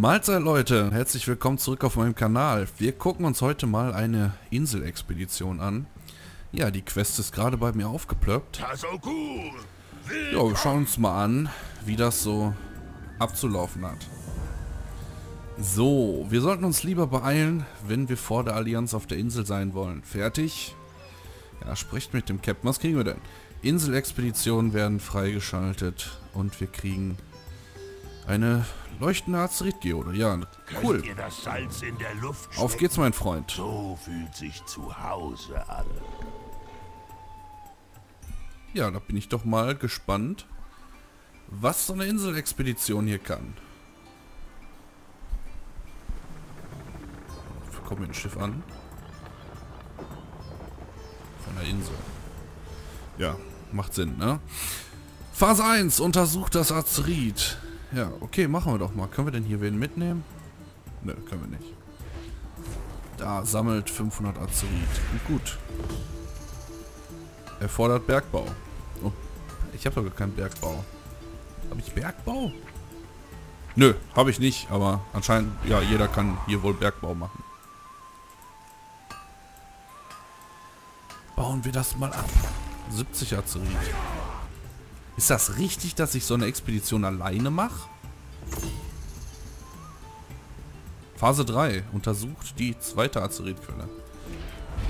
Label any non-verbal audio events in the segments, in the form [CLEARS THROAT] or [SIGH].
Mahlzeit Leute, herzlich willkommen zurück auf meinem Kanal. Wir gucken uns heute mal eine Inselexpedition an. Ja, die Quest ist gerade bei mir aufgeplöppt. Ja, wir schauen uns mal an, wie das so abzulaufen hat. So, wir sollten uns lieber beeilen, wenn wir vor der Allianz auf der Insel sein wollen. Fertig? Ja, spricht mit dem Captain. Was kriegen wir denn? Inselexpeditionen werden freigeschaltet und wir kriegen eine leuchtende Azeritgeode. Ja, cool. Auf geht's, mein Freund. So fühlt sich zu Hause an. Ja, da bin ich doch mal gespannt, was so eine Inselexpedition hier kann. Wir kommen mit dem Schiff an. Von der Insel. Ja, macht Sinn, ne? Phase 1, untersucht das Azerit. Ja, okay, machen wir doch mal. Können wir denn hier wen mitnehmen? Nö, können wir nicht. Da sammelt 500 Azerit. Gut. Erfordert Bergbau. Oh, ich habe doch gar keinen Bergbau. Habe ich Bergbau? Nö, habe ich nicht, aber anscheinend, ja, jeder kann hier wohl Bergbau machen. Bauen wir das mal ab. 70 Azerit. Ist das richtig, dass ich so eine Expedition alleine mache? Phase 3. Untersucht die zweite Azeritquelle.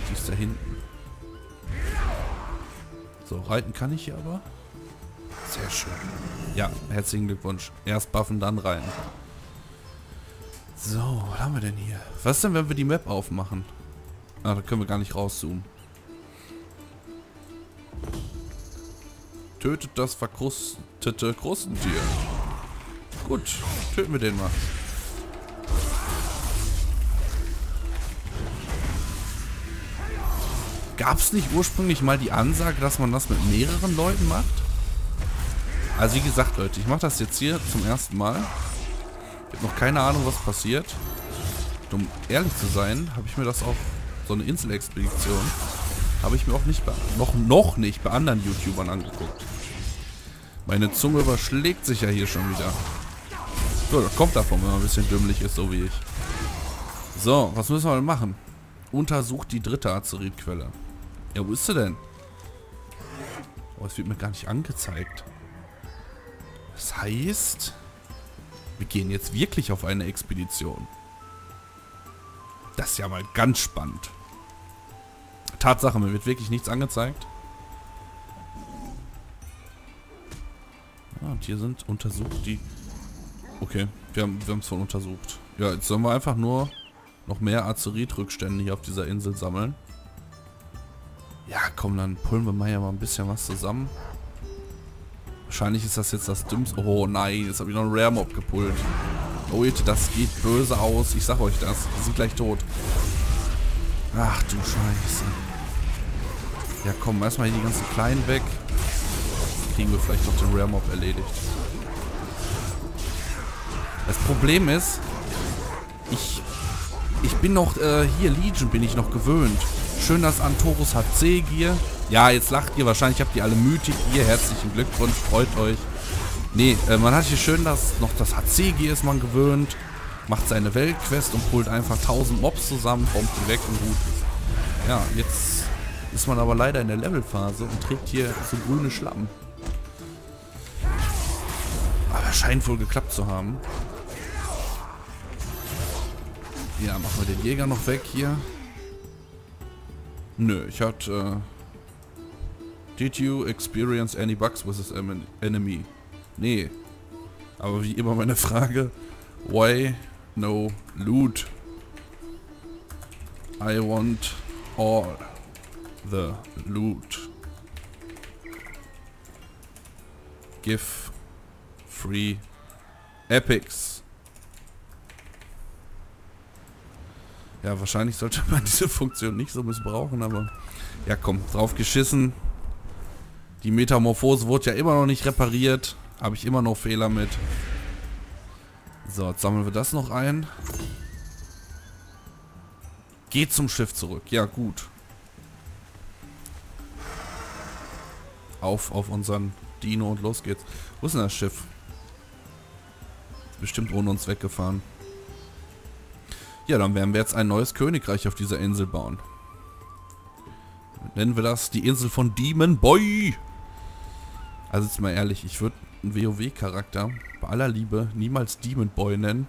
Die ist da hinten. So, reiten kann ich hier aber. Sehr schön. Ja, herzlichen Glückwunsch. Erst buffen, dann rein. So, was haben wir denn hier? Was denn, wenn wir die Map aufmachen? Ah, da können wir gar nicht rauszoomen. Tötet das verkrustete Krustentier. Gut, töten wir den mal. Gab es nicht ursprünglich mal die Ansage, dass man das mit mehreren Leuten macht? Also wie gesagt, Leute, ich mache das jetzt hier zum ersten Mal. Ich habe noch keine Ahnung, was passiert. Und um ehrlich zu sein, habe ich mir das auch, so eine Inselexpedition, habe ich mir auch nicht bei, noch, noch nicht bei anderen YouTubern angeguckt. Meine Zunge überschlägt sich ja hier schon wieder. So, das kommt davon, wenn man ein bisschen dümmlich ist, so wie ich. So, was müssen wir denn machen? Untersucht die dritte Azeritquelle. Ja, wo ist sie denn? Oh, es wird mir gar nicht angezeigt. Das heißt, wir gehen jetzt wirklich auf eine Expedition. Das ist ja mal ganz spannend. Tatsache, mir wird wirklich nichts angezeigt. Ja, und hier sind untersucht die... Okay, wir haben wir es voll untersucht. Ja, jetzt sollen wir einfach nur noch mehr Azerit-Rückstände hier auf dieser Insel sammeln. Ja, komm, dann pullen wir mal ja mal ein bisschen was zusammen. Wahrscheinlich ist das jetzt das dümmste... Oh nein, jetzt habe ich noch einen Rare Mob gepullt. Leute, das geht böse aus. Ich sag euch das. Die sind gleich tot. Ach du Scheiße. Ja komm, erstmal hier die ganzen Kleinen weg. Kriegen wir vielleicht noch den Rare Mob erledigt. Das Problem ist, ich, ich bin noch, äh, hier Legion bin ich noch gewöhnt. Schön, dass Antorus hat C-Gear. Ja, jetzt lacht ihr wahrscheinlich, habt ihr alle Mythic Gear. Herzlichen Glückwunsch, freut euch. Nee, äh, man hat hier schön, dass noch das HC-Gear ist man gewöhnt. Macht seine Weltquest und holt einfach 1000 Mobs zusammen, bombt die weg und gut Ja, jetzt ist man aber leider in der Levelphase und trägt hier so grüne Schlappen. Aber scheint wohl geklappt zu haben. Ja, machen wir den Jäger noch weg hier. Nö, ich hatte... Äh, Did you experience any bugs with this enemy? Nee. Aber wie immer meine Frage. Why no loot? I want all the loot. Give free epics. Ja, wahrscheinlich sollte man [LAUGHS] diese Funktion nicht so missbrauchen, aber... Ja, komm, drauf geschissen. Die Metamorphose wurde ja immer noch nicht repariert. Habe ich immer noch Fehler mit. So, jetzt sammeln wir das noch ein. Geht zum Schiff zurück. Ja, gut. Auf, auf unseren Dino und los geht's. Wo ist denn das Schiff? Ist bestimmt ohne uns weggefahren. Ja, dann werden wir jetzt ein neues Königreich auf dieser Insel bauen. Nennen wir das die Insel von Demon Boy. Also jetzt mal ehrlich, ich würde einen WoW-Charakter bei aller Liebe niemals Demon Boy nennen.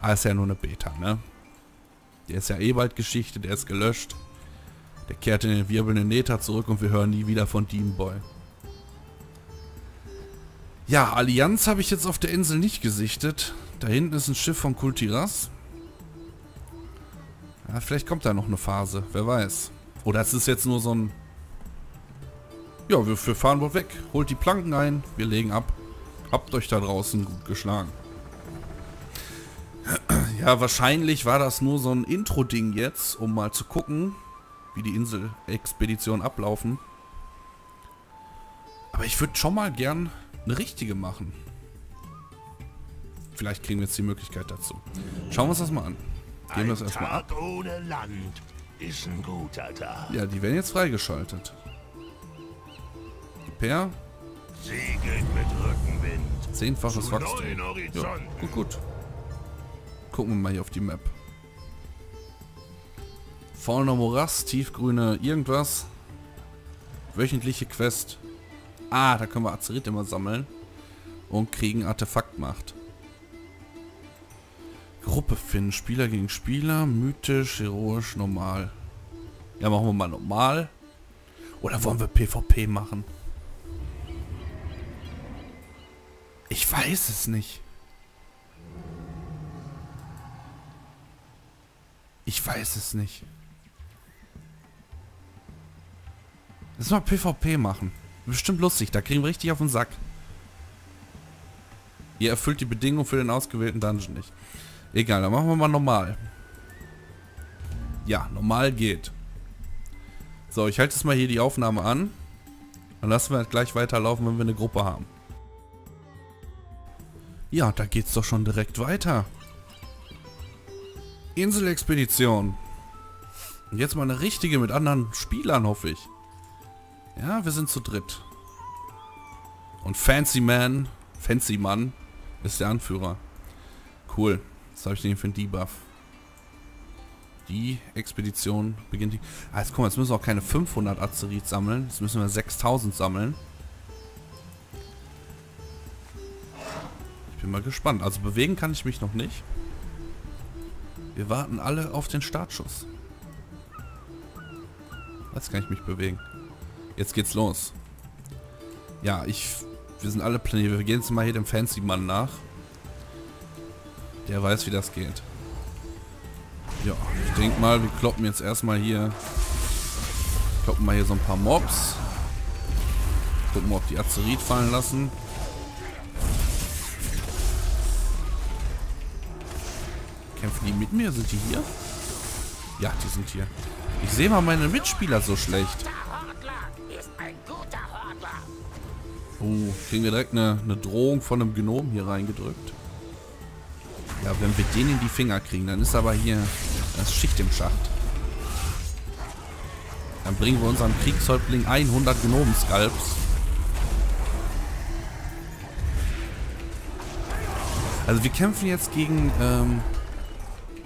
Aber ist ja nur eine Beta, ne? Der ist ja eh bald Geschichte, der ist gelöscht. Der kehrt in den wirbelnden Nether zurück und wir hören nie wieder von Demon Boy. Ja, Allianz habe ich jetzt auf der Insel nicht gesichtet. Da hinten ist ein Schiff von Kultiras. Ja, vielleicht kommt da noch eine Phase, wer weiß. Oder es ist jetzt nur so ein... Ja, wir, wir fahren wohl weg. Holt die Planken ein, wir legen ab. Habt euch da draußen gut geschlagen. Ja, wahrscheinlich war das nur so ein Intro-Ding jetzt, um mal zu gucken, wie die Insel-Expeditionen ablaufen. Aber ich würde schon mal gern eine richtige machen. Vielleicht kriegen wir jetzt die Möglichkeit dazu. Schauen wir uns das mal an. Gehen wir das erstmal ab. ohne Land ist ein guter Tag. Ja, die werden jetzt freigeschaltet. Per mit Rückenwind. zehnfaches Wachstum. Ja, gut, gut. Gucken wir mal hier auf die Map. Fauner Morast, tiefgrüne irgendwas. Wöchentliche Quest. Ah, da können wir Azerit immer sammeln. Und kriegen Artefaktmacht. Gruppe finden. Spieler gegen Spieler. Mythisch, heroisch, normal. Ja, machen wir mal normal. Oder wollen wir PvP machen? Ich weiß es nicht. Ich weiß es nicht. Lass mal PvP machen. Bestimmt lustig, da kriegen wir richtig auf den Sack. Ihr erfüllt die Bedingungen für den ausgewählten Dungeon nicht. Egal, dann machen wir mal normal. Ja, normal geht. So, ich halte jetzt mal hier die Aufnahme an. Dann lassen wir halt gleich weiterlaufen, wenn wir eine Gruppe haben. Ja, da geht's doch schon direkt weiter. Inselexpedition. Und jetzt mal eine richtige mit anderen Spielern, hoffe ich. Ja, wir sind zu dritt. Und Fancy Man, Fancy Mann, ist der Anführer. Cool. Was habe ich denn für einen Debuff? Die Expedition beginnt... Die ah, jetzt guck mal, jetzt müssen wir auch keine 500 Azerit sammeln. Jetzt müssen wir 6000 sammeln. Ich bin mal gespannt. Also bewegen kann ich mich noch nicht. Wir warten alle auf den Startschuss. Jetzt kann ich mich bewegen. Jetzt geht's los. Ja, ich... Wir sind alle planiert. Wir gehen jetzt mal hier dem Fancy Mann nach. Der weiß, wie das geht. Ja, ich denke mal, wir kloppen jetzt erstmal hier... Kloppen mal hier so ein paar Mobs. Gucken mal, ob die Azerit fallen lassen. Kämpfen die mit mir? Sind die hier? Ja, die sind hier. Ich sehe mal meine Mitspieler so schlecht. Oh, kriegen wir direkt eine, eine Drohung von einem Gnom hier reingedrückt. Ja, wenn wir den in die Finger kriegen, dann ist aber hier das Schicht im Schacht. Dann bringen wir unserem Kriegshäuptling 100 Gnomenskalps. Also wir kämpfen jetzt gegen, ähm,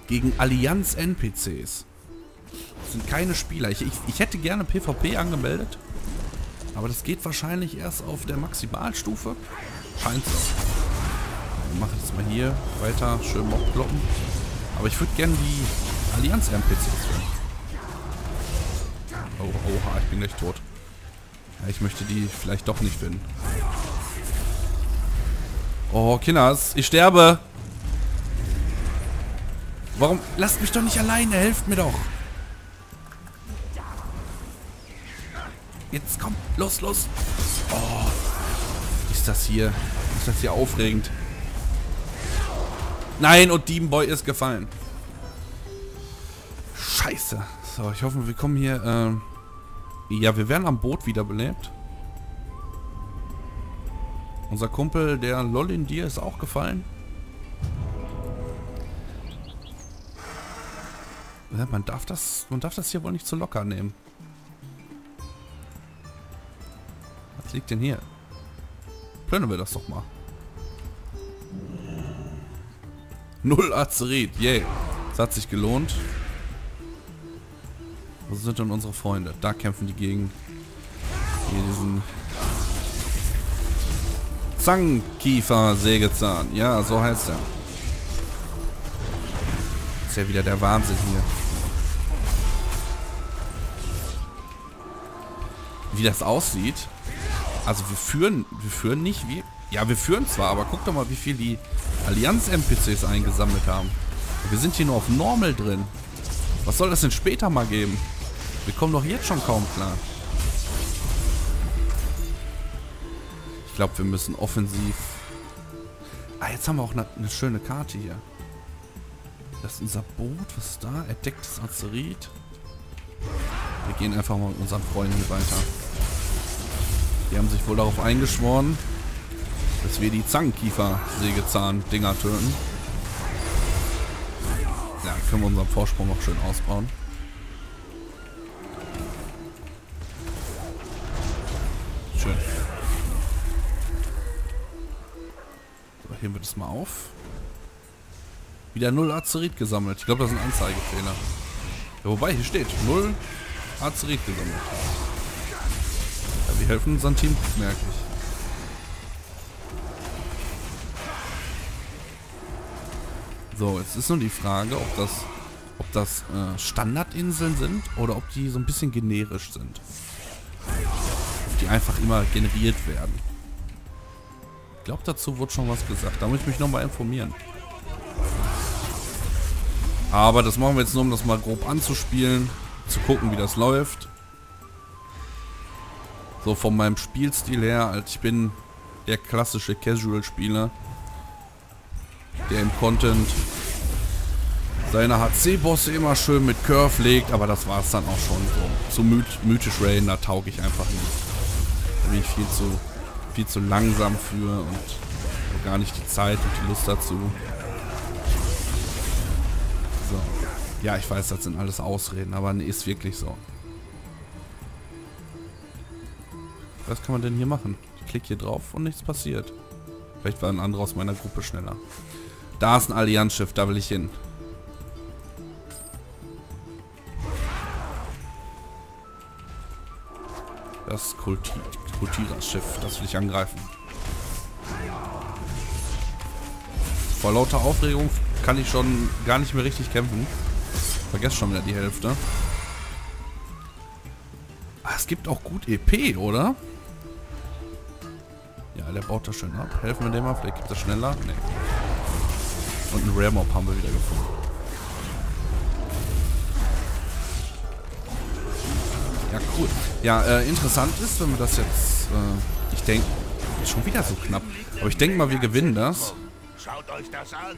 gegen Allianz-NPCs. Das sind keine Spieler. Ich, ich, ich hätte gerne PvP angemeldet. Aber das geht wahrscheinlich erst auf der Maximalstufe. Scheint so. Wir machen jetzt mal hier weiter schön Mob kloppen. Aber ich würde gerne die Allianz-NPCs finden. Oh, oha, ich bin gleich tot. Ja, ich möchte die vielleicht doch nicht finden. Oh, Kinders, ich sterbe. Warum? Lasst mich doch nicht alleine, helft mir doch. Jetzt komm, los, los. Oh, ist das hier, ist das hier aufregend. Nein, und Demon Boy ist gefallen. Scheiße. So, ich hoffe, wir kommen hier, ähm... Ja, wir werden am Boot wiederbelebt. Unser Kumpel, der Lol in dir, ist auch gefallen. Man darf das, man darf das hier wohl nicht zu locker nehmen. Was liegt denn hier? Plönnen wir das doch mal. Null Azerit, yay. Es hat sich gelohnt. Wo sind denn unsere Freunde? Da kämpfen die gegen hier diesen Zangenkiefer Sägezahn. Ja, so heißt er. Ist ja wieder der Wahnsinn hier. Wie das aussieht. Also wir führen, wir führen nicht wie... Ja, wir führen zwar, aber guck doch mal, wie viel die Allianz-NPCs eingesammelt haben. Wir sind hier nur auf Normal drin. Was soll das denn später mal geben? Wir kommen doch jetzt schon kaum klar. Ich glaube, wir müssen offensiv... Ah, jetzt haben wir auch eine, eine schöne Karte hier. Das ist unser Boot. Was ist da? Entdecktes Azerit. Wir gehen einfach mal mit unseren Freunden hier weiter. Die haben sich wohl darauf eingeschworen, dass wir die Zangenkiefer-Sägezahn-Dinger töten. Ja, können wir unseren Vorsprung noch schön ausbauen. Schön. So, heben wir das mal auf. Wieder null Azerit gesammelt. Ich glaube, das ist ein Anzeigefehler. Ja, wobei, hier steht null Azerit gesammelt. Helfen unserem Team, merke ich. So, jetzt ist nur die Frage, ob das, ob das äh, Standardinseln sind oder ob die so ein bisschen generisch sind. Ob die einfach immer generiert werden. Ich glaube, dazu wurde schon was gesagt. Da muss ich mich nochmal informieren. Aber das machen wir jetzt nur, um das mal grob anzuspielen. Zu gucken, wie das läuft. So von meinem Spielstil her, als ich bin der klassische Casual-Spieler der im Content seine HC-Bosse immer schön mit Curve legt, aber das war es dann auch schon so. So myth mythisch Rain, da tauge ich einfach nicht. Da bin ich viel zu, viel zu langsam für und gar nicht die Zeit und die Lust dazu. So. Ja, ich weiß, das sind alles Ausreden, aber nee, ist wirklich so. Was kann man denn hier machen? Ich klicke hier drauf und nichts passiert. Vielleicht war ein anderer aus meiner Gruppe schneller. Da ist ein Allianzschiff, da will ich hin. Das Kulti Kultira-Schiff, das will ich angreifen. Vor lauter Aufregung kann ich schon gar nicht mehr richtig kämpfen. Vergesst schon wieder die Hälfte. Ah, es gibt auch gut EP, oder? Ja, der baut das schön ab. Helfen wir dem mal, vielleicht gibt es schneller. Nee. Und einen Rare Mob haben wir wieder gefunden. Ja, cool. Ja, äh, interessant ist, wenn wir das jetzt, äh, ich denke, schon wieder so knapp. Aber ich denke mal, wir gewinnen das. Schaut euch das an.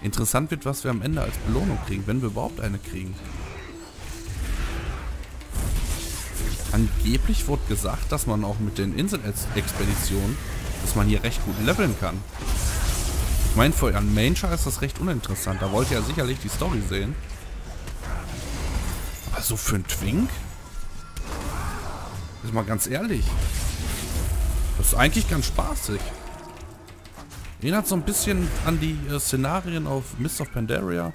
Interessant wird, was wir am Ende als Belohnung kriegen, wenn wir überhaupt eine kriegen. Angeblich wurde gesagt, dass man auch mit den Inselexpeditionen, dass man hier recht gut leveln kann. Ich meine, für einen Manger ist das recht uninteressant. Da wollt ihr ja sicherlich die Story sehen. Aber so für einen Twink? Ist mal ganz ehrlich. Das ist eigentlich ganz spaßig. Erinnert so ein bisschen an die äh, Szenarien auf Mist of Pandaria.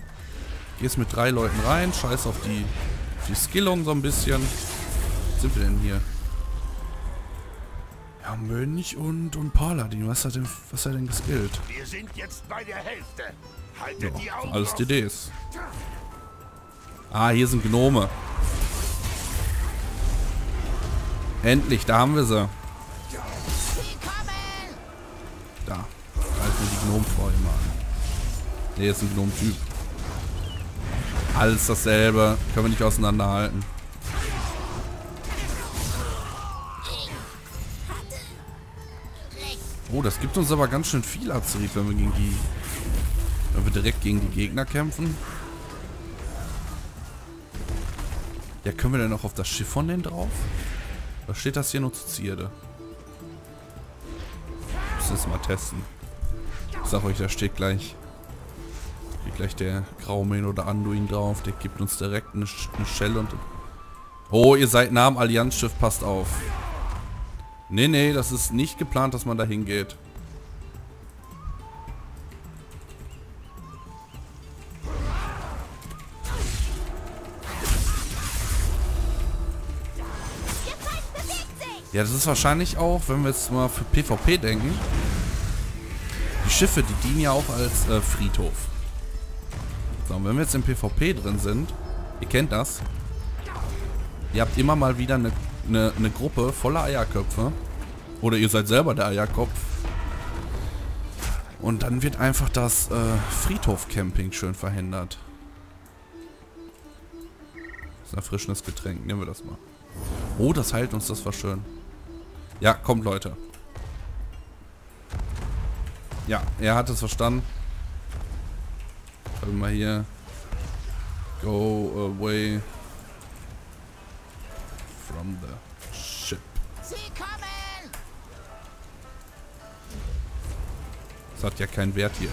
Gehst mit drei Leuten rein, scheiß auf die, die Skillung so ein bisschen. Sind wir denn hier? Ja, Mönch und, und Paladin. Was hat, denn, was hat er denn geskillt? Wir sind jetzt bei der Hälfte. Haltet die Ja, Augen alles. DDs. Ah, hier sind Gnome. Endlich, da haben wir sie. Da. Wir die Gnomfrau immer an. Ne, ist ein Gnom-Typ. Alles dasselbe. Können wir nicht auseinanderhalten. Oh, das gibt uns aber ganz schön viel Azerit, wenn wir gegen die... Wenn wir direkt gegen die Gegner kämpfen. Ja, können wir denn auch auf das Schiff von denen drauf? Oder steht das hier nur zu Zierde? Müssen es mal testen. Ich sag euch, da steht gleich... Steht gleich der Graumain oder Anduin drauf. Der gibt uns direkt eine, eine Shell und... Oh, ihr seid nah am Allianzschiff, passt auf. Nee, nee, das ist nicht geplant, dass man da hingeht. Ja, das ist wahrscheinlich auch, wenn wir jetzt mal für PvP denken, die Schiffe, die dienen ja auch als äh, Friedhof. So, und wenn wir jetzt im PvP drin sind, ihr kennt das, ihr habt immer mal wieder eine eine, eine Gruppe voller Eierköpfe. Oder ihr seid selber der Eierkopf. Und dann wird einfach das äh, Friedhof-Camping schön verhindert. Das ist ein erfrischendes Getränk. Nehmen wir das mal. Oh, das heilt uns, das war schön. Ja, kommt Leute. Ja, er hat es verstanden. Schreiben wir hier. Go away from the ship. Sie kommen! Das hat ja keinen Wert hier.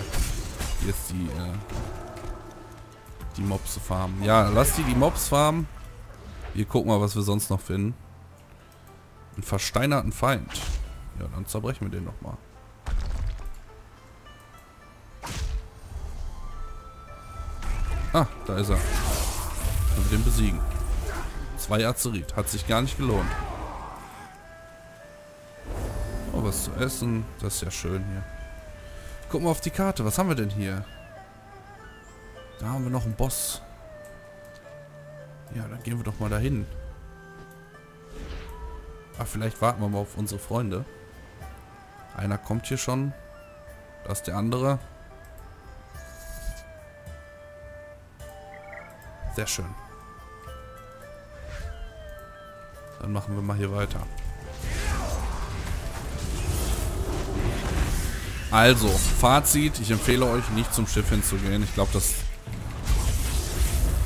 Hier ist die, äh, die Mobs zu farmen. Ja, lass die die Mobs farmen. Wir gucken mal, was wir sonst noch finden. Einen versteinerten Feind. Ja, dann zerbrechen wir den nochmal. Ah, da ist er. Können wir den besiegen. Zwei Azerit. Hat sich gar nicht gelohnt. Oh, was zu essen. Das ist ja schön hier. Guck mal auf die Karte. Was haben wir denn hier? Da haben wir noch einen Boss. Ja, dann gehen wir doch mal dahin. Ach, vielleicht warten wir mal auf unsere Freunde. Einer kommt hier schon. Da ist der andere. Sehr schön. Dann machen wir mal hier weiter. Also, Fazit. Ich empfehle euch, nicht zum Schiff hinzugehen. Ich glaube, das,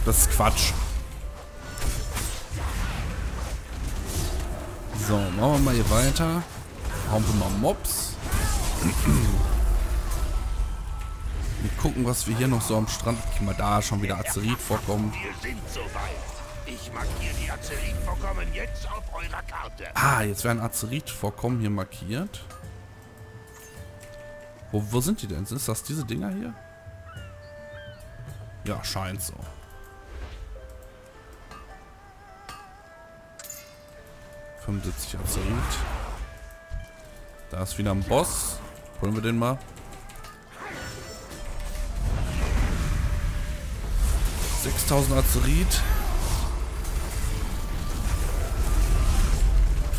das ist Quatsch. So, machen wir mal hier weiter. Hauen wir mal Mobs. Wir [CLEARS THROAT] gucken, was wir hier noch so am Strand... Guck mal, da schon wieder Azerit vorkommen. Wir sind soweit. Ich markiere die Azeritvorkommen jetzt auf eurer Karte. Ah, jetzt werden Azerit-Vorkommen hier markiert. Wo, wo sind die denn? Sind das diese Dinger hier? Ja, scheint so. ...75 Azerit. Da ist wieder ein Boss. Holen wir den mal. ...6000 Azerit.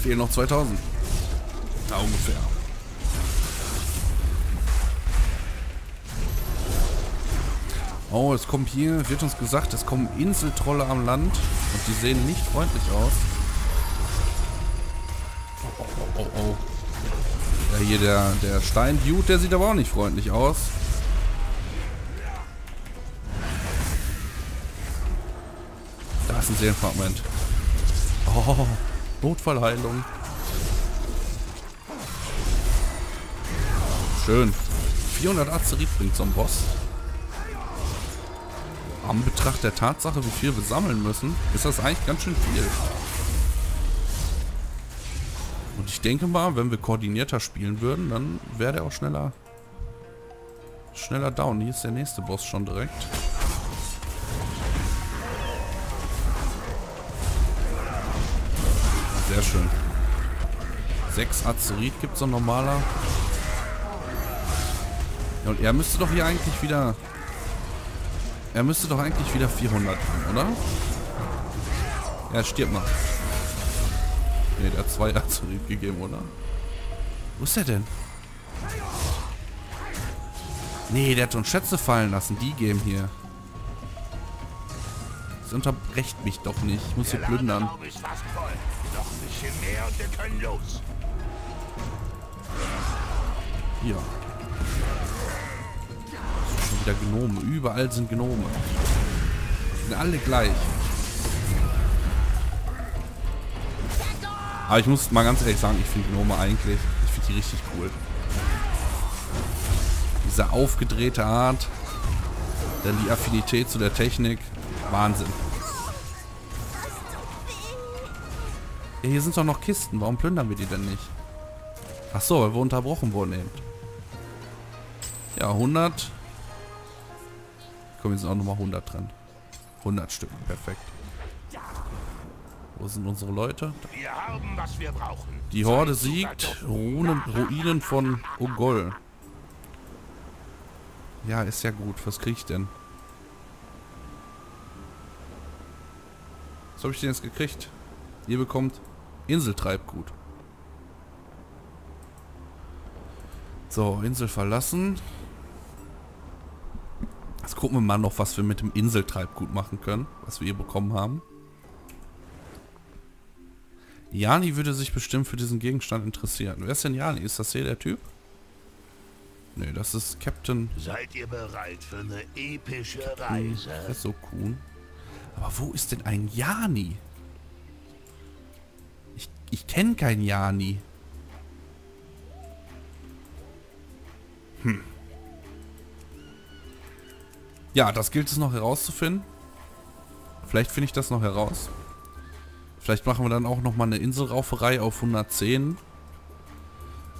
Fehlen noch 2000. Da ungefähr. Oh, es kommt hier, wird uns gesagt, es kommen Inseltrolle am Land und die sehen nicht freundlich aus. Oh, oh, oh, oh. Ja, hier der, der Stein-Dude, der sieht aber auch nicht freundlich aus. Da ist ein Seelenfragment. Oh, Notfallheilung. Schön. 400 Azerit bringt ein Boss. Am Betracht der Tatsache, wie viel wir sammeln müssen, ist das eigentlich ganz schön viel. Und ich denke mal, wenn wir koordinierter spielen würden, dann wäre der auch schneller schneller down. Hier ist der nächste Boss schon direkt. Schön. Sechs Azerit gibt es so normaler. Ja, und er müsste doch hier eigentlich wieder... Er müsste doch eigentlich wieder 400 haben, oder? Ja, stirbt mal. Ne, der hat zwei [LAUGHS] Azerit gegeben, oder? Wo ist der denn? Nee, der hat uns Schätze fallen lassen. Die geben hier. Das unterbrecht mich doch nicht. Ich muss hier plündern. Bisschen mehr und wir können los. Sind schon wieder Gnome. Überall sind Gnome. Sind alle gleich. Aber ich muss mal ganz ehrlich sagen, ich finde Gnome eigentlich, ich finde die richtig cool. Diese aufgedrehte Art, dann die Affinität zu der Technik, Wahnsinn. Ja, hier sind doch noch Kisten, warum plündern wir die denn nicht? Ach so, weil wir unterbrochen wurden eben. Ja, 100. Komm, jetzt sind auch nochmal 100 drin. 100 Stück, perfekt. Wo sind unsere Leute? Wir haben, was wir brauchen. Die Horde siegt. Runen, Ruinen von Ogol. Ja, ist ja gut. Was krieg ich denn? Was habe ich denn jetzt gekriegt? Ihr bekommt Inseltreibgut. So, Insel verlassen. Jetzt gucken wir mal noch, was wir mit dem Inseltreibgut machen können, was wir hier bekommen haben. Jani würde sich bestimmt für diesen Gegenstand interessieren. Wer ist denn Jani? Ist das hier der Typ? Nee, das ist Captain Seid ihr bereit für eine epische Reise? Resokun. Aber wo ist denn ein Jani? Ich, kenne keinen Jani. Hm. Ja, das gilt es noch herauszufinden. Vielleicht finde ich das noch heraus. Vielleicht machen wir dann auch noch mal eine Inselrauferei auf 110.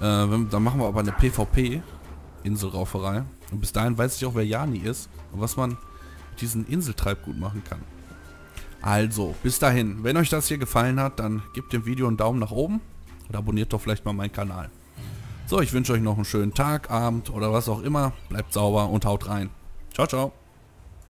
Äh, dann machen wir aber eine PvP Inselrauferei. Und bis dahin weiß ich auch, wer Jani ist und was man mit diesem Inseltreibgut machen kann. Also, bis dahin. Wenn euch das hier gefallen hat, dann gebt dem Video einen Daumen nach oben und abonniert doch vielleicht mal meinen Kanal. So, ich wünsche euch noch einen schönen Tag, Abend oder was auch immer. Bleibt sauber und haut rein. Ciao, ciao.